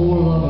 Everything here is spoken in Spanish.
life